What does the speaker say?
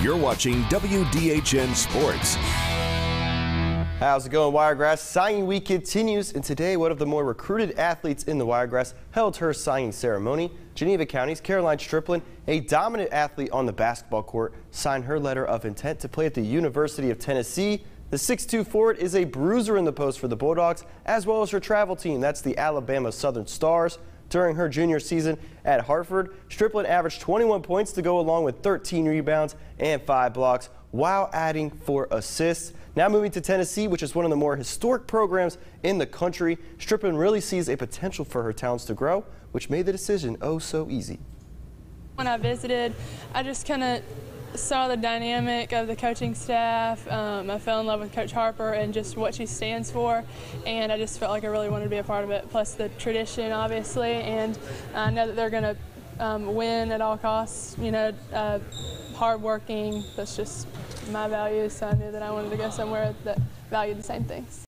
You're watching WDHN Sports. How's it going, Wiregrass? Signing week continues, and today one of the more recruited athletes in the Wiregrass held her signing ceremony. Geneva County's Karoline Striplin, a dominant athlete on the basketball court, signed her letter of intent to play at the University of Tennessee. The 6'2 forward is a bruiser in the post for the Bulldogs, as well as her travel team. That's the Alabama Southern Stars. During her junior season at Hartford, Striplin averaged 21 points to go along with 13 rebounds and 5 blocks while adding 4 assists. Now moving to Tennessee, which is one of the more historic programs in the country, Striplin really sees a potential for her talents to grow, which made the decision oh so easy. When I visited, I just kind of saw the dynamic of the coaching staff. Um, I fell in love with Coach Harper and just what she stands for, and I just felt like I really wanted to be a part of it. Plus the tradition, obviously, and I know that they're going to um, win at all costs. You know, uh, hardworking. That's just my values. So I knew that I wanted to go somewhere that valued the same things.